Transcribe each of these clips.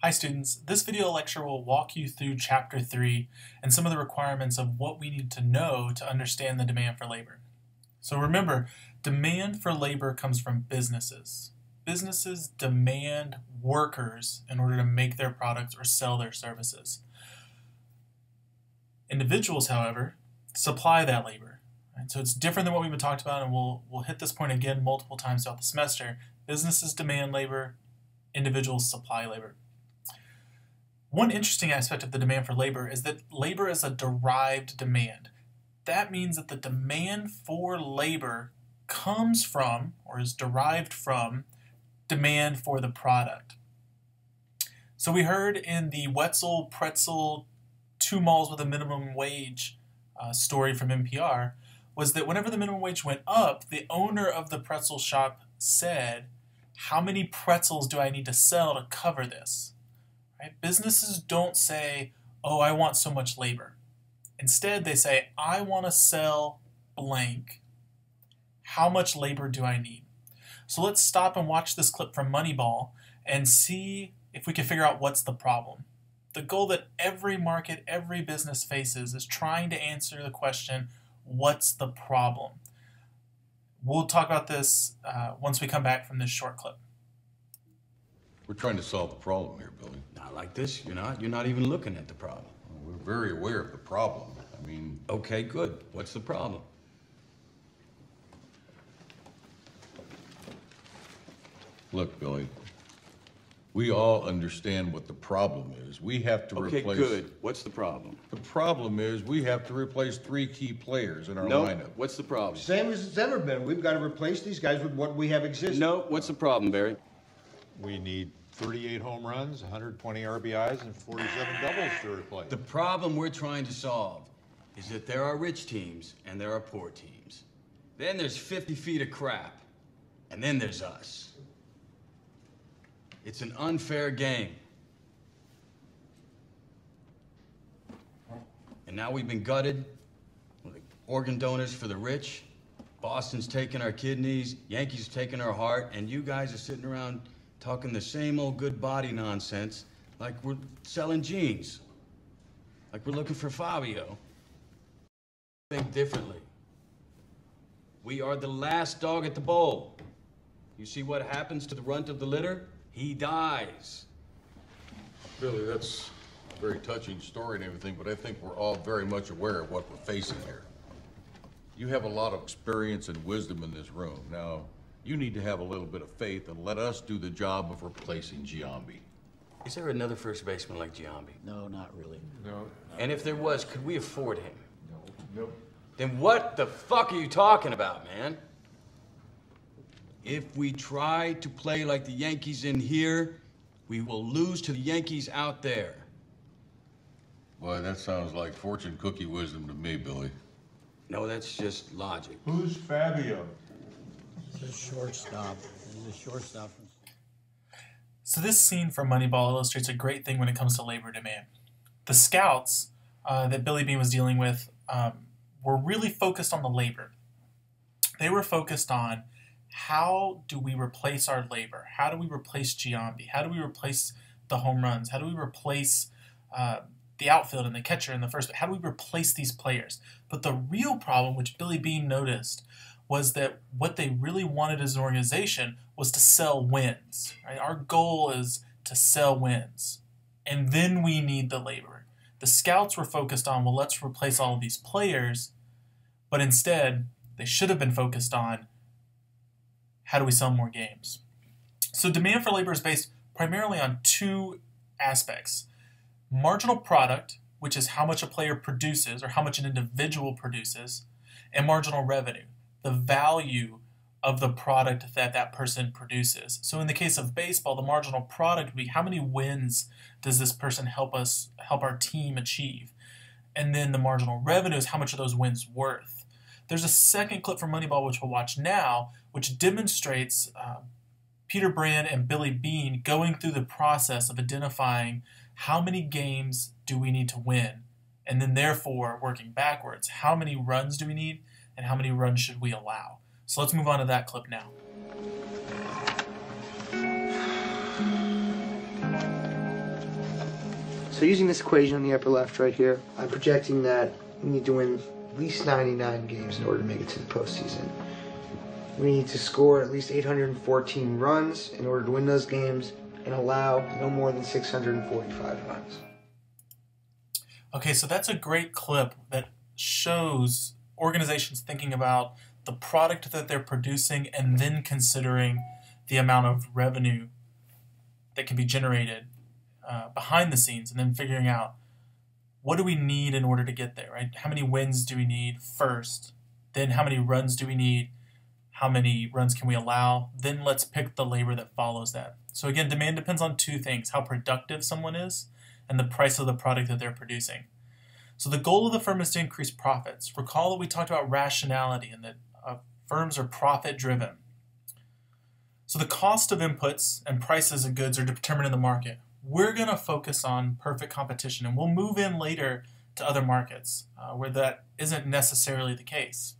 Hi students, this video lecture will walk you through chapter 3 and some of the requirements of what we need to know to understand the demand for labor. So remember, demand for labor comes from businesses. Businesses demand workers in order to make their products or sell their services. Individuals, however, supply that labor. Right? So it's different than what we've been talked about, and we'll, we'll hit this point again multiple times throughout the semester. Businesses demand labor, individuals supply labor. One interesting aspect of the demand for labor is that labor is a derived demand. That means that the demand for labor comes from, or is derived from, demand for the product. So we heard in the Wetzel Pretzel two malls with a minimum wage uh, story from NPR was that whenever the minimum wage went up, the owner of the pretzel shop said, How many pretzels do I need to sell to cover this? Right? Businesses don't say, oh, I want so much labor. Instead, they say, I want to sell blank. How much labor do I need? So let's stop and watch this clip from Moneyball and see if we can figure out what's the problem. The goal that every market, every business faces is trying to answer the question, what's the problem? We'll talk about this uh, once we come back from this short clip. We're trying to solve the problem here, Billy. Not like this. You're not. You're not even looking at the problem. We're very aware of the problem. I mean, Okay, good. What's the problem? look, Billy. We all understand what the problem is. We have to Okay, replace. good. What's the problem? The problem is we have to replace three key players in our No. lineup. What's the problem? Same as it's ever been. We've got to replace these guys with what we have existing. No. What's the problem, Barry? We need 38 home runs, 120 RBIs, and 47 doubles to replace. The problem we're trying to solve is that there are rich teams and there are poor teams. Then there's 50 feet of crap. And then there's us. It's an unfair game. And now we've been gutted. Organ donors for the rich. Boston's taking our kidneys. Yankees taking our heart. And you guys are sitting around talking the same old good body nonsense like we're selling jeans. Like we're looking for Fabio. Think differently. We are the last dog at the bowl. You see what happens to the runt of the litter? He dies. Billy, that's a very touching story and everything, but I think we're all very much aware of what we're facing here. You have a lot of experience and wisdom in this room. Now, you need to have a little bit of faith and let us do the job of replacing Giambi. Is there another first baseman like Giambi? No, not really. No, And if there was, could we afford him? no, nope. Then what the fuck are you talking about, man? If we try to play like the Yankees in here, we will lose to the Yankees out there. Boy, that sounds like fortune cookie wisdom to me, Billy. No, that's just logic. Who's Fabio? Shortstop. Shortstop. So this scene from Moneyball illustrates a great thing when it comes to labor demand. The scouts uh, that Billy Beane was dealing with um, were really focused on the labor. They were focused on how do we replace our labor? How do we replace Giambi? How do we replace the home runs? How do we replace uh, the outfield and the catcher in the first? How do we replace these players? But the real problem, which Billy Beane noticed, was that what they really wanted as an organization was to sell wins. Right? Our goal is to sell wins, and then we need the labor. The scouts were focused on, well, let's replace all of these players, but instead, they should have been focused on how do we sell more games. So, demand for labor is based primarily on two aspects marginal product, which is how much a player produces or how much an individual produces, and marginal revenue, the value of the product that that person produces. So in the case of baseball, the marginal product would be how many wins does this person help us help our team achieve? And then the marginal revenue is how much are those wins worth? There's a second clip from Moneyball which we'll watch now, which demonstrates uh, Peter Brand and Billy Beane going through the process of identifying how many games do we need to win, and then therefore working backwards. How many runs do we need, and how many runs should we allow? So let's move on to that clip now. So using this equation on the upper left right here, I'm projecting that we need to win at least 99 games in order to make it to the postseason. We need to score at least 814 runs in order to win those games and allow no more than 645 runs. Okay, so that's a great clip that shows organizations thinking about the product that they're producing and then considering the amount of revenue that can be generated uh, behind the scenes and then figuring out what do we need in order to get there, right? How many wins do we need first? Then how many runs do we need? How many runs can we allow? Then let's pick the labor that follows that. So again, demand depends on two things, how productive someone is and the price of the product that they're producing. So the goal of the firm is to increase profits. Recall that we talked about rationality and that uh, firms are profit driven. So the cost of inputs and prices of goods are determined in the market. We're going to focus on perfect competition and we'll move in later to other markets uh, where that isn't necessarily the case.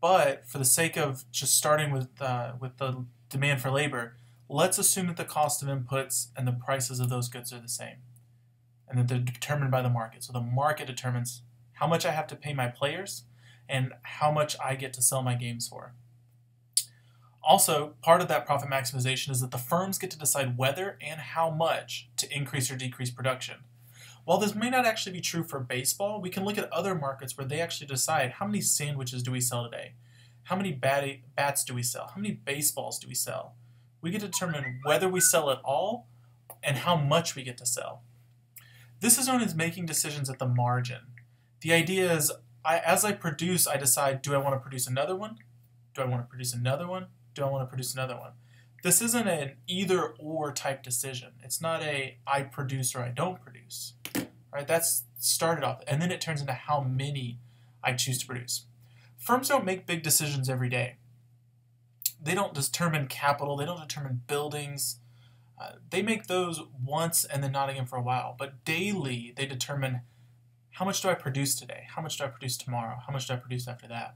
But for the sake of just starting with, uh, with the demand for labor, let's assume that the cost of inputs and the prices of those goods are the same and that they're determined by the market. So the market determines how much I have to pay my players and how much I get to sell my games for. Also, part of that profit maximization is that the firms get to decide whether and how much to increase or decrease production. While this may not actually be true for baseball, we can look at other markets where they actually decide how many sandwiches do we sell today? How many bat- bats do we sell? How many baseballs do we sell? We get to determine whether we sell at all and how much we get to sell. This is known as making decisions at the margin. The idea is, I, as I produce, I decide, do I want to produce another one? Do I want to produce another one? Do I want to produce another one? This isn't an either or type decision. It's not a I produce or I don't produce. Right? That's started off, and then it turns into how many I choose to produce. Firms don't make big decisions every day. They don't determine capital, they don't determine buildings, they make those once and then not again for a while, but daily they determine how much do I produce today? How much do I produce tomorrow? How much do I produce after that?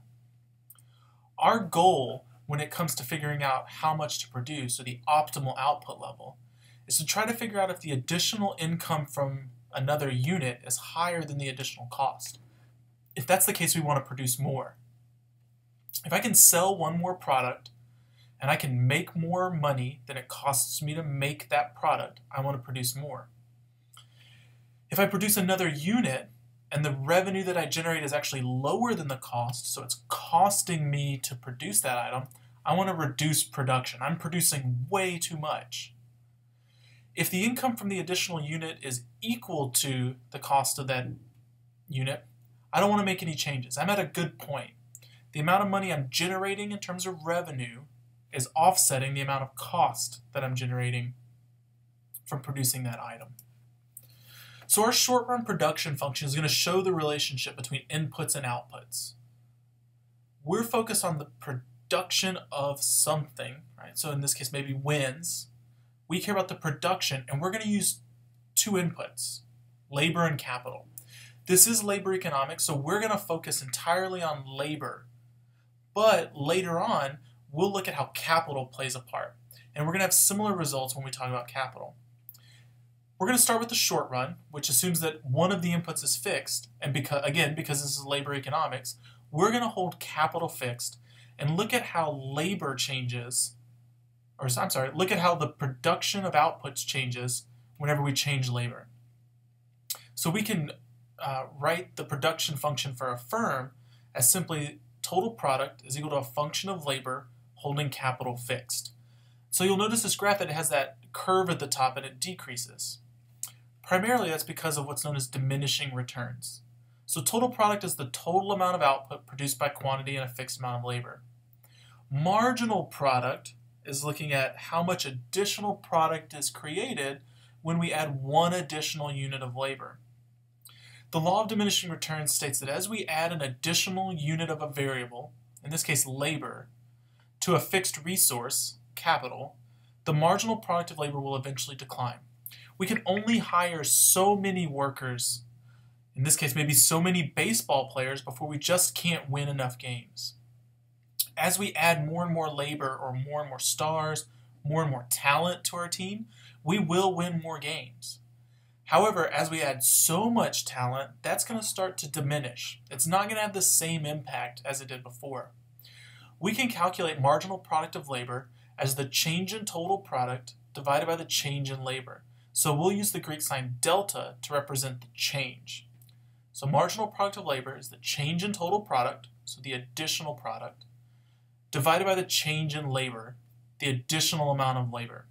Our goal when it comes to figuring out how much to produce or the optimal output level is to try to figure out if the additional income from another unit is higher than the additional cost. If that's the case, we want to produce more. If I can sell one more product and I can make more money than it costs me to make that product, I want to produce more. If I produce another unit and the revenue that I generate is actually lower than the cost, so it's costing me to produce that item, I want to reduce production. I'm producing way too much. If the income from the additional unit is equal to the cost of that unit, I don't want to make any changes. I'm at a good point. The amount of money I'm generating in terms of revenue is offsetting the amount of cost that I'm generating from producing that item. So our short run production function is going to show the relationship between inputs and outputs. We're focused on the production of something, right? So in this case, maybe wins. We care about the production, and we're going to use two inputs, labor and capital. This is labor economics, so we're going to focus entirely on labor. But later on, we'll look at how capital plays a part. And we're going to have similar results when we talk about capital. We're going to start with the short run, which assumes that one of the inputs is fixed. And because again, because this is labor economics, we're going to hold capital fixed and look at how labor changes, or I'm sorry, look at how the production of outputs changes whenever we change labor. So we can uh, write the production function for a firm as simply total product is equal to a function of labor holding capital fixed. So you'll notice this graph that it has that curve at the top and it decreases. Primarily that's because of what's known as diminishing returns. So total product is the total amount of output produced by quantity and a fixed amount of labor. Marginal product is looking at how much additional product is created when we add one additional unit of labor. The law of diminishing returns states that as we add an additional unit of a variable, in this case labor, to a fixed resource, capital, the marginal product of labor will eventually decline. We can only hire so many workers, in this case, maybe so many baseball players, before we just can't win enough games. As we add more and more labor or more and more stars, more and more talent to our team, we will win more games. However, as we add so much talent, that's going to start to diminish. It's not going to have the same impact as it did before. We can calculate marginal product of labor as the change in total product divided by the change in labor. So we'll use the Greek sign delta to represent the change. So marginal product of labor is the change in total product, so the additional product, divided by the change in labor, the additional amount of labor.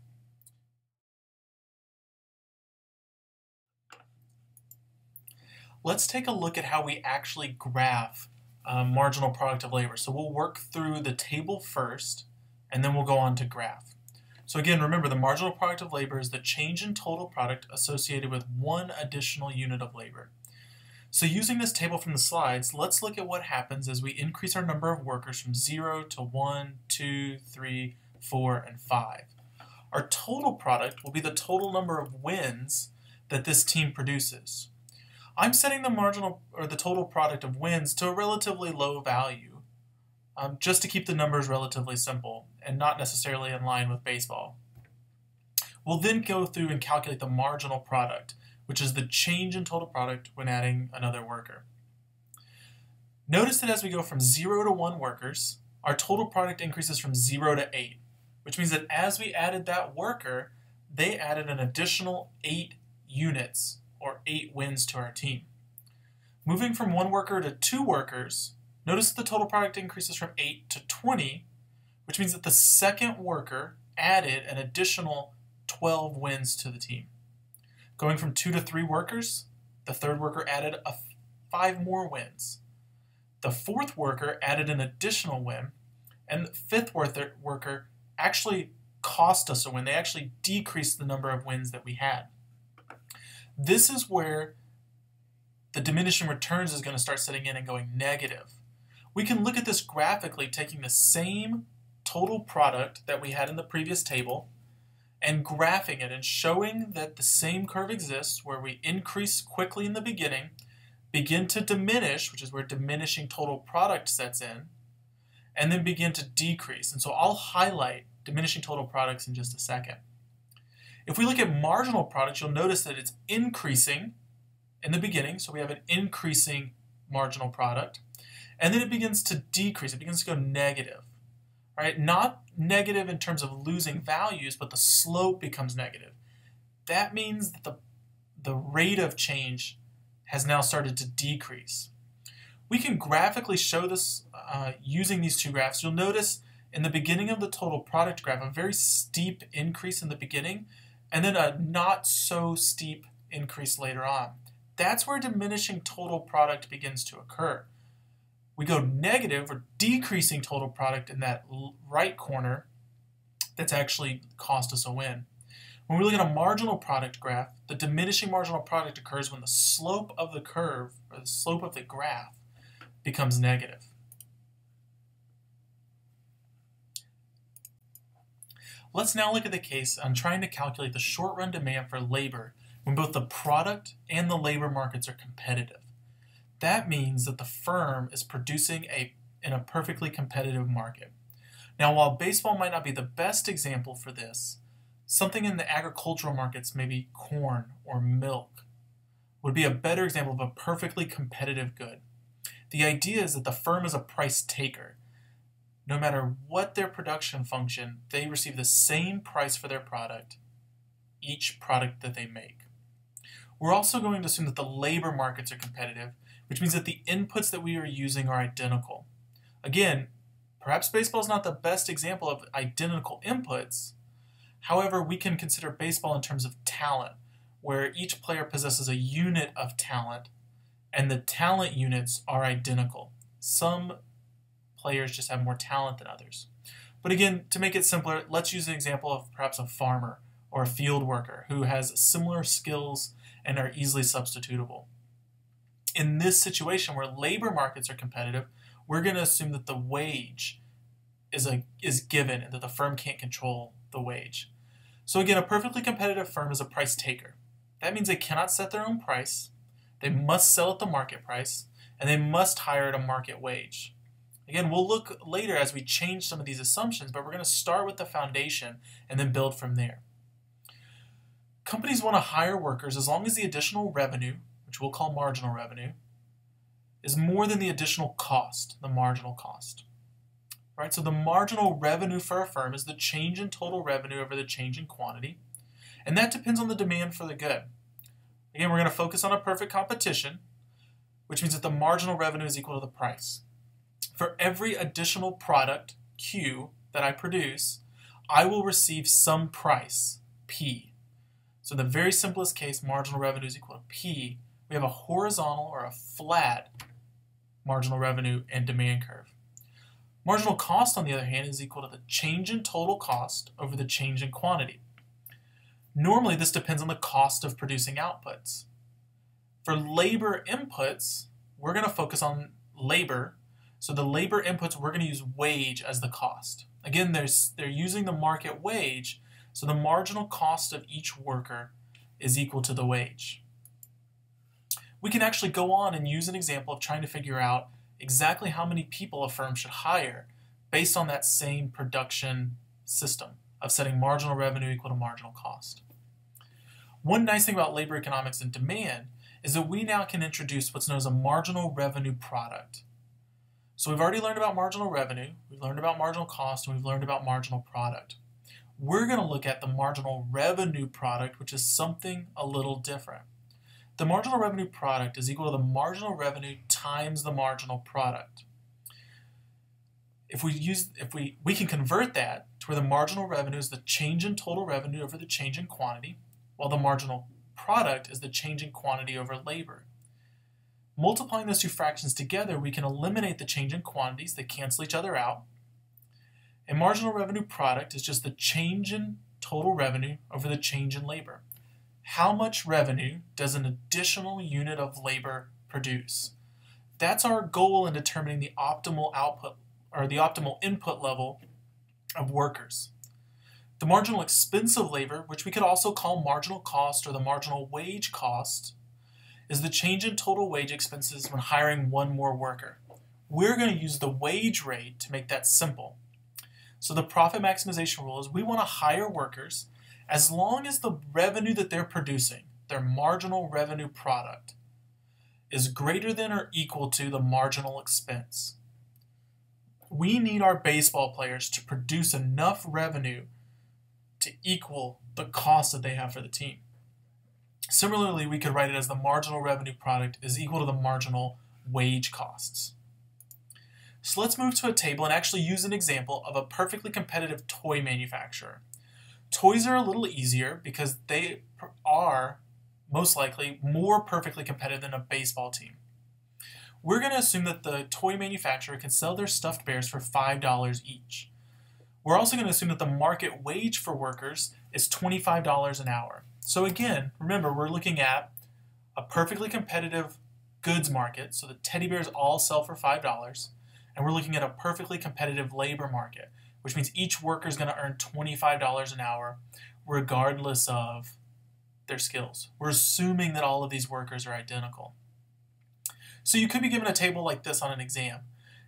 Let's take a look at how we actually graph uh, marginal product of labor. So we'll work through the table first, and then we'll go on to graph. So again, remember the marginal product of labor is the change in total product associated with one additional unit of labor. So using this table from the slides, let's look at what happens as we increase our number of workers from 0 to 1, 2, 3, 4, and 5. Our total product will be the total number of wins that this team produces. I'm setting the marginal or the total product of wins to a relatively low value um, just to keep the numbers relatively simple and not necessarily in line with baseball. We'll then go through and calculate the marginal product, which is the change in total product when adding another worker. Notice that as we go from 0 to 1 workers, our total product increases from 0 to 8, which means that as we added that worker, they added an additional 8 units or 8 wins to our team. Moving from 1 worker to 2 workers, notice the total product increases from 8 to 20, which means that the second worker added an additional 12 wins to the team. Going from two to three workers, the third worker added a five more wins. The fourth worker added an additional win, and the fifth worker actually cost us a win. They actually decreased the number of wins that we had. This is where the diminishing returns is going to start setting in and going negative. We can look at this graphically taking the same total product that we had in the previous table and graphing it and showing that the same curve exists where we increase quickly in the beginning, begin to diminish, which is where diminishing total product sets in, and then begin to decrease. And so I'll highlight diminishing total products in just a second. If we look at marginal products, you'll notice that it's increasing in the beginning, so we have an increasing marginal product, and then it begins to decrease, it begins to go negative right? Not negative in terms of losing values, but the slope becomes negative. That means that the, the rate of change has now started to decrease. We can graphically show this uh, using these two graphs. You'll notice in the beginning of the total product graph, a very steep increase in the beginning, and then a not so steep increase later on. That's where diminishing total product begins to occur we go negative or decreasing total product in that right corner, that's actually cost us a win. When we look at a marginal product graph, the diminishing marginal product occurs when the slope of the curve, or the slope of the graph, becomes negative. Let's now look at the case on trying to calculate the short-run demand for labor when both the product and the labor markets are competitive that means that the firm is producing a in a perfectly competitive market. Now, while baseball might not be the best example for this, something in the agricultural markets, maybe corn or milk, would be a better example of a perfectly competitive good. The idea is that the firm is a price taker. No matter what their production function, they receive the same price for their product, each product that they make. We're also going to assume that the labor markets are competitive which means that the inputs that we are using are identical. Again, perhaps baseball is not the best example of identical inputs. However, we can consider baseball in terms of talent, where each player possesses a unit of talent, and the talent units are identical. Some players just have more talent than others. But again, to make it simpler, let's use an example of perhaps a farmer or a field worker who has similar skills and are easily substitutable in this situation where labor markets are competitive, we're going to assume that the wage is a is given and that the firm can't control the wage. So again, a perfectly competitive firm is a price taker. That means they cannot set their own price. They must sell at the market price, and they must hire at a market wage. Again, we'll look later as we change some of these assumptions, but we're going to start with the foundation and then build from there. Companies want to hire workers as long as the additional revenue, which we'll call marginal revenue, is more than the additional cost, the marginal cost. Right? So the marginal revenue for a firm is the change in total revenue over the change in quantity, and that depends on the demand for the good. Again, we're going to focus on a perfect competition, which means that the marginal revenue is equal to the price. For every additional product, Q, that I produce, I will receive some price, P. So in the very simplest case, marginal revenue is equal to P. We have a horizontal or a flat marginal revenue and demand curve. Marginal cost, on the other hand, is equal to the change in total cost over the change in quantity. Normally, this depends on the cost of producing outputs. For labor inputs, we're going to focus on labor. So the labor inputs, we're going to use wage as the cost. Again, there's, they're using the market wage, so the marginal cost of each worker is equal to the wage. We can actually go on and use an example of trying to figure out exactly how many people a firm should hire based on that same production system of setting marginal revenue equal to marginal cost. One nice thing about labor economics and demand is that we now can introduce what's known as a marginal revenue product. So we've already learned about marginal revenue, we've learned about marginal cost, and we've learned about marginal product we're going to look at the marginal revenue product, which is something a little different. The marginal revenue product is equal to the marginal revenue times the marginal product. If we use, if we, we can convert that to where the marginal revenue is the change in total revenue over the change in quantity, while the marginal product is the change in quantity over labor. Multiplying those two fractions together, we can eliminate the change in quantities that cancel each other out, a marginal revenue product is just the change in total revenue over the change in labor. How much revenue does an additional unit of labor produce? That's our goal in determining the optimal output or the optimal input level of workers. The marginal expense of labor, which we could also call marginal cost or the marginal wage cost, is the change in total wage expenses when hiring one more worker. We're going to use the wage rate to make that simple. So the profit maximization rule is we want to hire workers as long as the revenue that they're producing, their marginal revenue product, is greater than or equal to the marginal expense. We need our baseball players to produce enough revenue to equal the cost that they have for the team. Similarly, we could write it as the marginal revenue product is equal to the marginal wage costs. So let's move to a table and actually use an example of a perfectly competitive toy manufacturer. Toys are a little easier because they are most likely more perfectly competitive than a baseball team. We're going to assume that the toy manufacturer can sell their stuffed bears for $5 each. We're also going to assume that the market wage for workers is $25 an hour. So again, remember, we're looking at a perfectly competitive goods market, so the teddy bears all sell for $5 and we're looking at a perfectly competitive labor market, which means each worker is going to earn $25 an hour regardless of their skills. We're assuming that all of these workers are identical. So you could be given a table like this on an exam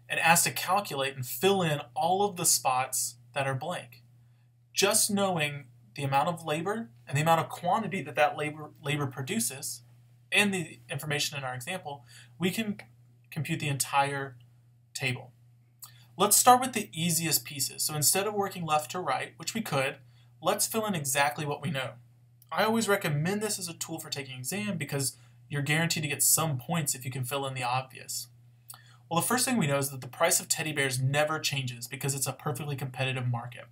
and asked to calculate and fill in all of the spots that are blank. Just knowing the amount of labor and the amount of quantity that that labor, labor produces and the information in our example, we can compute the entire table. Let's start with the easiest pieces. So instead of working left to right, which we could, let's fill in exactly what we know. I always recommend this as a tool for taking exam because you're guaranteed to get some points if you can fill in the obvious. Well, the first thing we know is that the price of teddy bears never changes because it's a perfectly competitive market.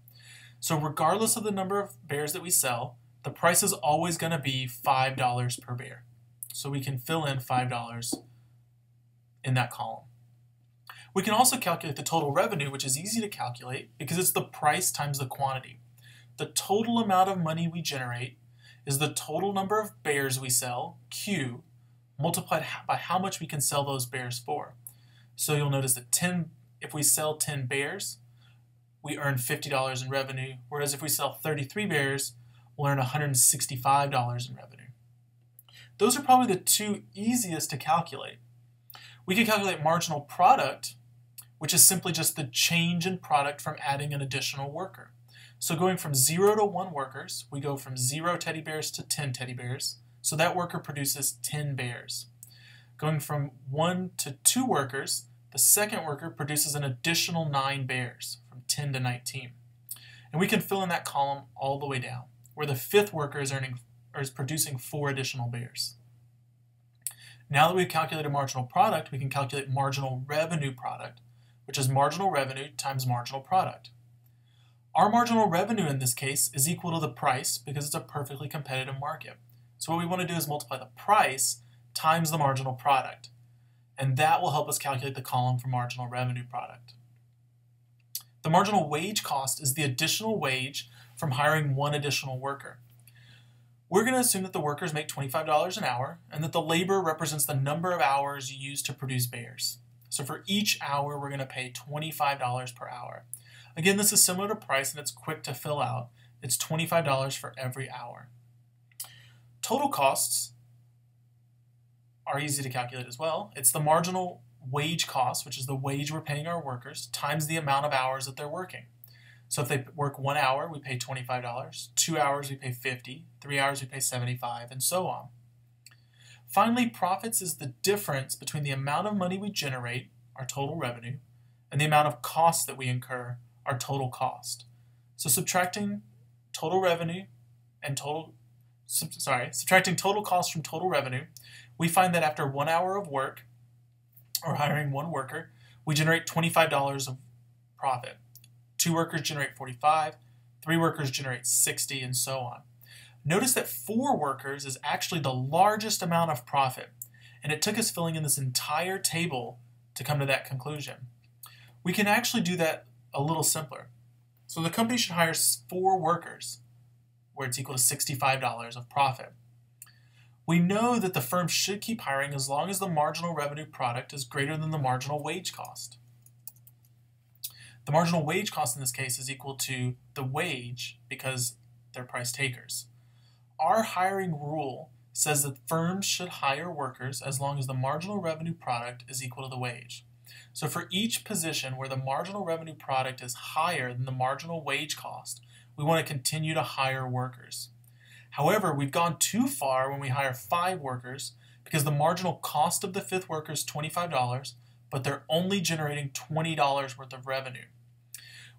So regardless of the number of bears that we sell, the price is always going to be $5 per bear. So we can fill in $5 in that column. We can also calculate the total revenue, which is easy to calculate because it's the price times the quantity. The total amount of money we generate is the total number of bears we sell, Q, multiplied by how much we can sell those bears for. So you'll notice that 10, if we sell 10 bears, we earn $50 in revenue, whereas if we sell 33 bears, we'll earn $165 in revenue. Those are probably the two easiest to calculate. We can calculate marginal product which is simply just the change in product from adding an additional worker. So going from zero to one workers, we go from zero teddy bears to 10 teddy bears. So that worker produces 10 bears. Going from one to two workers, the second worker produces an additional nine bears, from 10 to 19. And we can fill in that column all the way down, where the fifth worker is earning or is producing four additional bears. Now that we've calculated marginal product, we can calculate marginal revenue product, which is marginal revenue times marginal product. Our marginal revenue in this case is equal to the price because it's a perfectly competitive market. So what we want to do is multiply the price times the marginal product. And that will help us calculate the column for marginal revenue product. The marginal wage cost is the additional wage from hiring one additional worker. We're going to assume that the workers make $25 an hour and that the labor represents the number of hours used to produce bears. So for each hour, we're going to pay $25 per hour. Again, this is similar to price and it's quick to fill out. It's $25 for every hour. Total costs are easy to calculate as well. It's the marginal wage cost, which is the wage we're paying our workers, times the amount of hours that they're working. So if they work one hour, we pay $25. Two hours, we pay 50. Three hours, we pay 75, and so on. Finally, profits is the difference between the amount of money we generate, our total revenue, and the amount of costs that we incur, our total cost. So subtracting total revenue and total, sorry, subtracting total cost from total revenue, we find that after one hour of work, or hiring one worker, we generate $25 of profit. Two workers generate 45, three workers generate 60, and so on. Notice that four workers is actually the largest amount of profit, and it took us filling in this entire table to come to that conclusion. We can actually do that a little simpler. So the company should hire four workers, where it's equal to $65 of profit. We know that the firm should keep hiring as long as the marginal revenue product is greater than the marginal wage cost. The marginal wage cost in this case is equal to the wage because they're price takers. Our hiring rule says that firms should hire workers as long as the marginal revenue product is equal to the wage. So for each position where the marginal revenue product is higher than the marginal wage cost, we want to continue to hire workers. However, we've gone too far when we hire five workers because the marginal cost of the fifth worker is $25, but they're only generating $20 worth of revenue.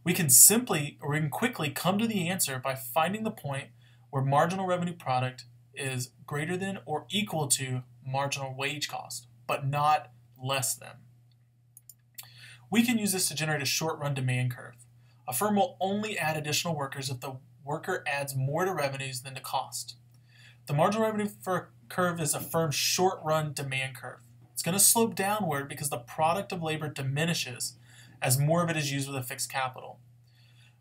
We can simply, or we can quickly come to the answer by finding the point where marginal revenue product is greater than or equal to marginal wage cost, but not less than. We can use this to generate a short run demand curve. A firm will only add additional workers if the worker adds more to revenues than to cost. The marginal revenue curve is a firm's short run demand curve. It's going to slope downward because the product of labor diminishes as more of it is used with a fixed capital.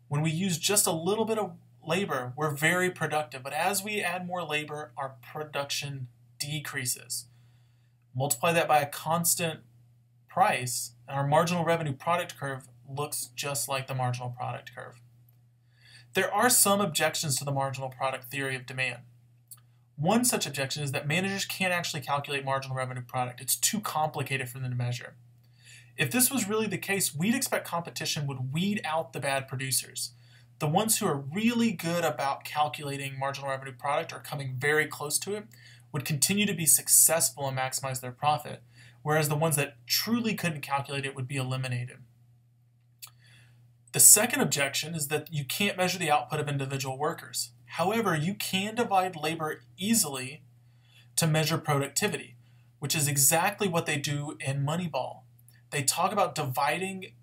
When we use just a little bit of labor, we're very productive, but as we add more labor, our production decreases. Multiply that by a constant price, and our marginal revenue product curve looks just like the marginal product curve. There are some objections to the marginal product theory of demand. One such objection is that managers can't actually calculate marginal revenue product. It's too complicated for them to measure. If this was really the case, we'd expect competition would weed out the bad producers. The ones who are really good about calculating marginal revenue product or coming very close to it would continue to be successful and maximize their profit, whereas the ones that truly couldn't calculate it would be eliminated. The second objection is that you can't measure the output of individual workers. However, you can divide labor easily to measure productivity, which is exactly what they do in Moneyball they talk about dividing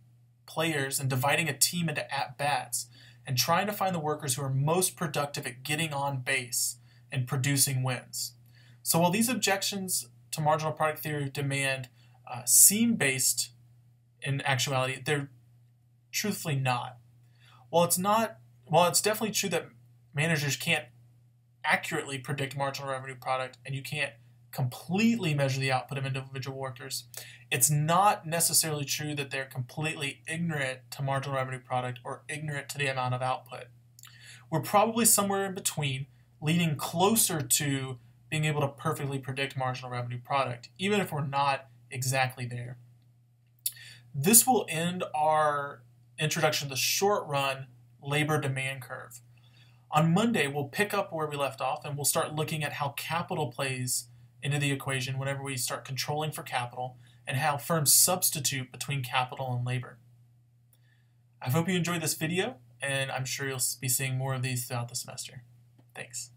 players and dividing a team into at bats and trying to find the workers who are most productive at getting on base and producing wins. So while these objections to marginal product theory demand uh, seem based in actuality, they're truthfully not. While it's not, while it's definitely true that managers can't accurately predict marginal revenue product and you can't completely measure the output of individual workers, it's not necessarily true that they're completely ignorant to marginal revenue product or ignorant to the amount of output. We're probably somewhere in between, leaning closer to being able to perfectly predict marginal revenue product, even if we're not exactly there. This will end our introduction to the short run labor demand curve. On Monday, we'll pick up where we left off and we'll start looking at how capital plays into the equation whenever we start controlling for capital and how firms substitute between capital and labor. I hope you enjoyed this video, and I'm sure you'll be seeing more of these throughout the semester. Thanks.